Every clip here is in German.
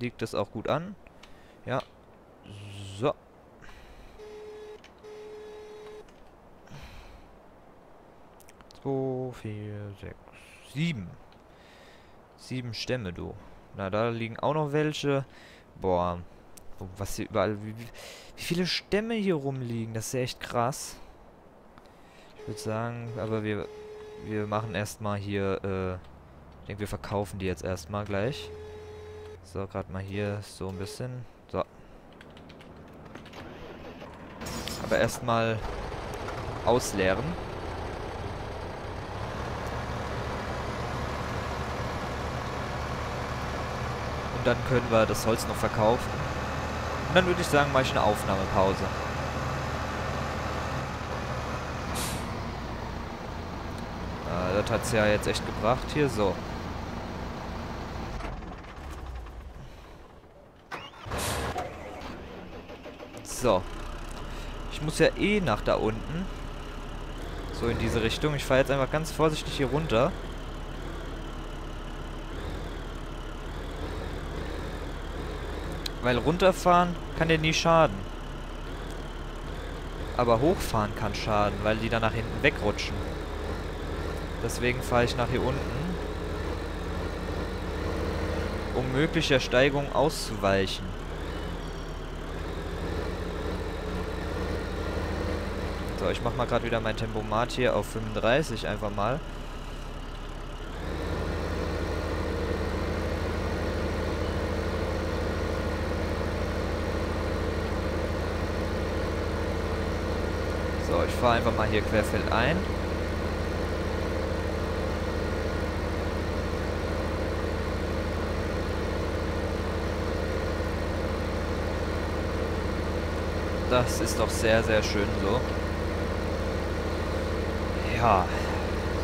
liegt das auch gut an. Ja. So. Zwei, vier, sechs, sieben. Sieben Stämme, du. Na, da liegen auch noch welche. Boah. Was hier überall... Wie, wie viele Stämme hier rumliegen. Das ist ja echt krass. Ich würde sagen, aber wir... Wir machen erstmal hier, äh... Ich denke, wir verkaufen die jetzt erstmal gleich. So, gerade mal hier so ein bisschen. So. Aber erstmal ausleeren. Und dann können wir das Holz noch verkaufen. Und dann würde ich sagen, mache ich eine Aufnahmepause. Äh, das hat es ja jetzt echt gebracht hier. So. So. Ich muss ja eh nach da unten. So in diese Richtung. Ich fahre jetzt einfach ganz vorsichtig hier runter. Weil runterfahren kann dir nie schaden. Aber hochfahren kann schaden, weil die dann nach hinten wegrutschen. Deswegen fahre ich nach hier unten. Um möglicher Steigung auszuweichen. So, ich mache mal gerade wieder mein Tempomat hier auf 35 einfach mal. So, ich fahre einfach mal hier querfeld ein. Das ist doch sehr, sehr schön so. Ja.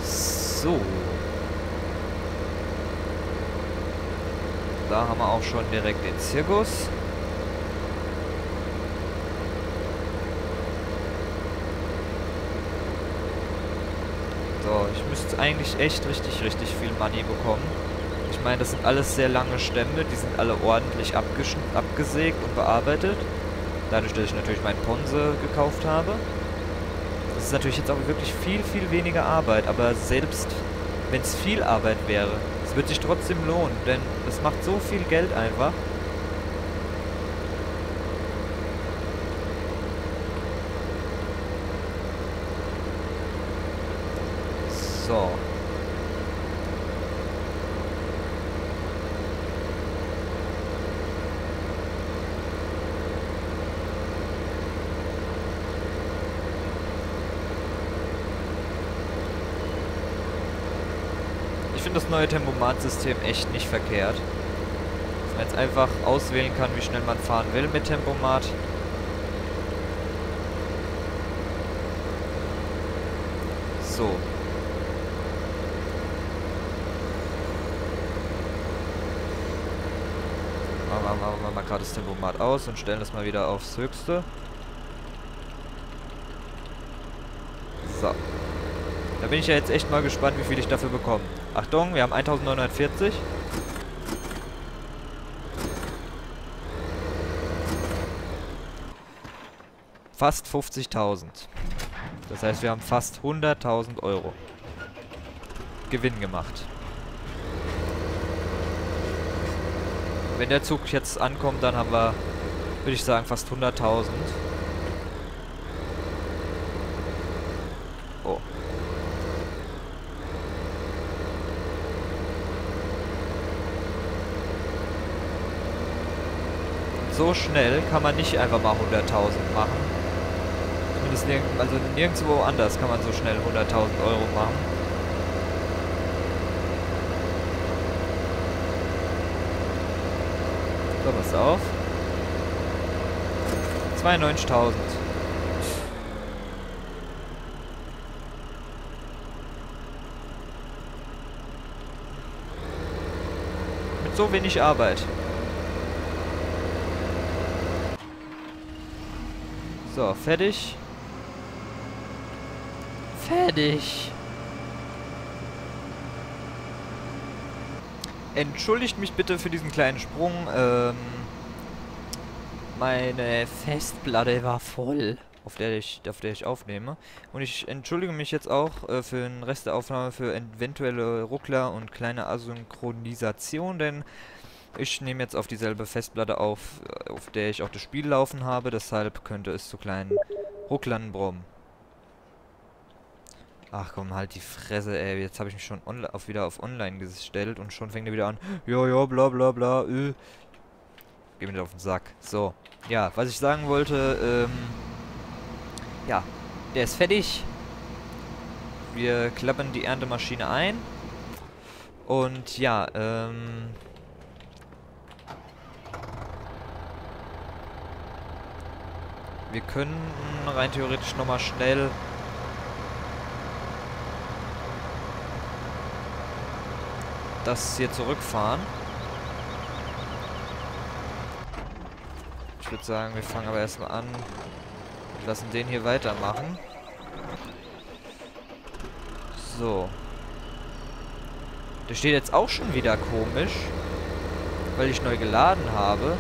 So. Da haben wir auch schon direkt den Zirkus. So, ich müsste eigentlich echt richtig, richtig viel Money bekommen. Ich meine, das sind alles sehr lange Stämme, die sind alle ordentlich abgesägt und bearbeitet. Dadurch, dass ich natürlich meinen Ponse gekauft habe. Das ist natürlich jetzt auch wirklich viel, viel weniger Arbeit, aber selbst wenn es viel Arbeit wäre, es wird sich trotzdem lohnen, denn es macht so viel Geld einfach. So. Finde das neue Tempomat-System echt nicht verkehrt. Dass man jetzt einfach auswählen kann, wie schnell man fahren will mit Tempomat. So. Machen wir, mal gerade das Tempomat aus und stellen das mal wieder aufs Höchste. So. Da bin ich ja jetzt echt mal gespannt, wie viel ich dafür bekomme. Achtung, wir haben 1940. Fast 50.000. Das heißt, wir haben fast 100.000 Euro Gewinn gemacht. Wenn der Zug jetzt ankommt, dann haben wir, würde ich sagen, fast 100.000. So schnell kann man nicht einfach mal 100.000 machen. Zumindest nirg also nirgendwo anders kann man so schnell 100.000 Euro machen. So, pass auf. 92.000. Mit so wenig Arbeit. So, fertig. Fertig. entschuldigt mich bitte für diesen kleinen Sprung. Ähm, meine Festplatte war voll, auf der ich, auf der ich aufnehme. Und ich entschuldige mich jetzt auch äh, für den Rest der Aufnahme für eventuelle Ruckler und kleine Asynchronisation, denn ich nehme jetzt auf dieselbe Festplatte auf, äh, auf der ich auch das Spiel laufen habe, deshalb könnte es zu kleinen Rucklern brummen. Ach komm, halt die Fresse, ey. Jetzt habe ich mich schon auf wieder auf Online gestellt und schon fängt er wieder an. Ja, ja, bla bla bla. Äh. Geh mir auf den Sack. So. Ja, was ich sagen wollte, ähm. Ja, der ist fertig. Wir klappen die Erntemaschine ein. Und ja, ähm. Wir können rein theoretisch nochmal schnell das hier zurückfahren. Ich würde sagen, wir fangen aber erstmal an und lassen den hier weitermachen. So. Der steht jetzt auch schon wieder komisch, weil ich neu geladen habe.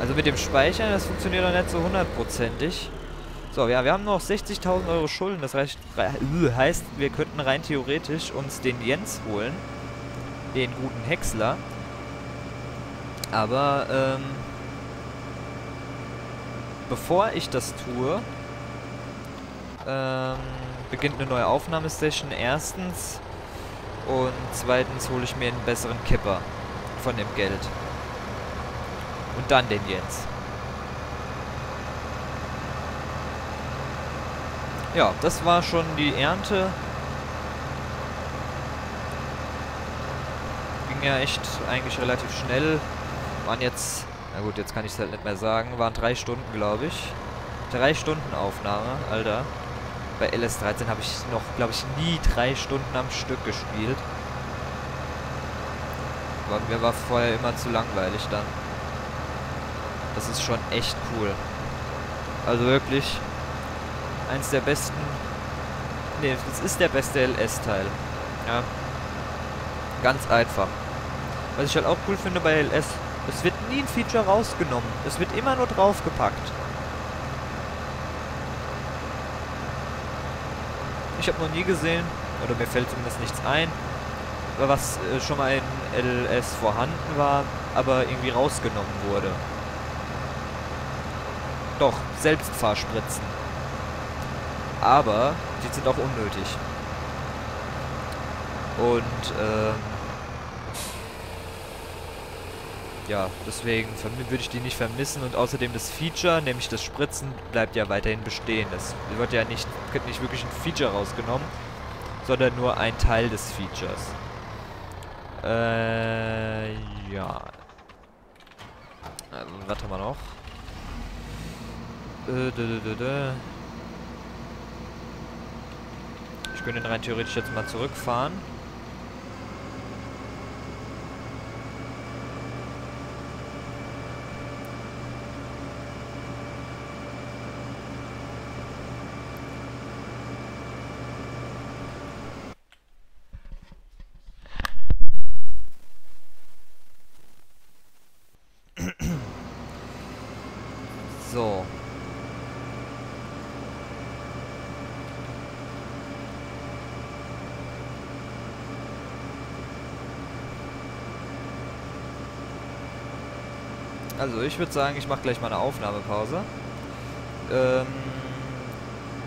Also mit dem Speichern, das funktioniert doch nicht so hundertprozentig. So, ja, wir haben noch 60.000 Euro Schulden. Das reicht, äh, heißt, wir könnten rein theoretisch uns den Jens holen den guten Häcksler. Aber, ähm, bevor ich das tue, ähm, beginnt eine neue Aufnahmesession. Erstens. Und zweitens hole ich mir einen besseren Kipper von dem Geld. Und dann den Jens. Ja, das war schon die Ernte. ging ja echt eigentlich relativ schnell. Waren jetzt, na gut, jetzt kann ich es halt nicht mehr sagen, waren drei Stunden, glaube ich. Drei Stunden Aufnahme, Alter. Bei LS13 habe ich noch, glaube ich, nie drei Stunden am Stück gespielt. Aber mir war vorher immer zu langweilig dann. Das ist schon echt cool. Also wirklich eins der besten... Ne, es ist der beste LS-Teil. Ja. Ganz einfach. Was ich halt auch cool finde bei LS, es wird nie ein Feature rausgenommen. Es wird immer nur draufgepackt. Ich habe noch nie gesehen, oder mir fällt zumindest nichts ein, was äh, schon mal in LS vorhanden war, aber irgendwie rausgenommen wurde. Doch, Selbstfahrspritzen. Aber die sind auch unnötig. Und, ähm, ja, deswegen würde ich die nicht vermissen und außerdem das Feature, nämlich das Spritzen, bleibt ja weiterhin bestehen. Das wird ja nicht, nicht wirklich ein Feature rausgenommen, sondern nur ein Teil des Features. Äh, ja. Äh, was haben wir noch? Äh, ich könnte rein theoretisch jetzt mal zurückfahren. So. Also ich würde sagen, ich mache gleich mal eine Aufnahmepause. Ähm,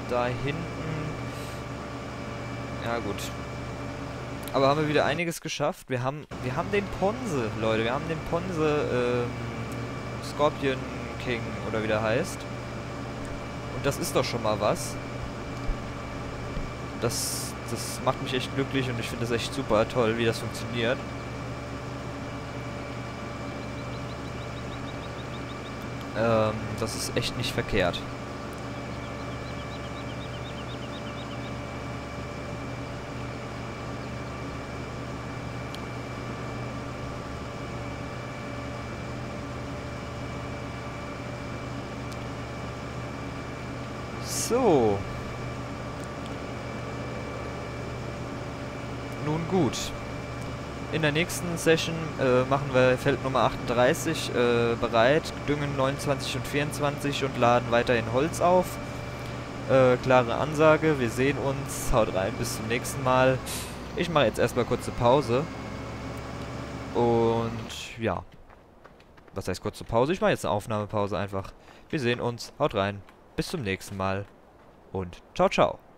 da hinten... Ja gut. Aber haben wir wieder einiges geschafft. Wir haben, wir haben den Ponse, Leute. Wir haben den Ponse ähm, Scorpion King oder wie der heißt. Und das ist doch schon mal was. Das, das macht mich echt glücklich und ich finde das echt super toll, wie das funktioniert. Ähm, das ist echt nicht verkehrt. So. Nun gut. In der nächsten Session äh, machen wir Feld Nummer 38 äh, bereit, düngen 29 und 24 und laden weiterhin Holz auf. Äh, klare Ansage, wir sehen uns, haut rein, bis zum nächsten Mal. Ich mache jetzt erstmal kurze Pause. Und ja. Was heißt kurze Pause? Ich mache jetzt eine Aufnahmepause einfach. Wir sehen uns, haut rein, bis zum nächsten Mal und ciao, ciao.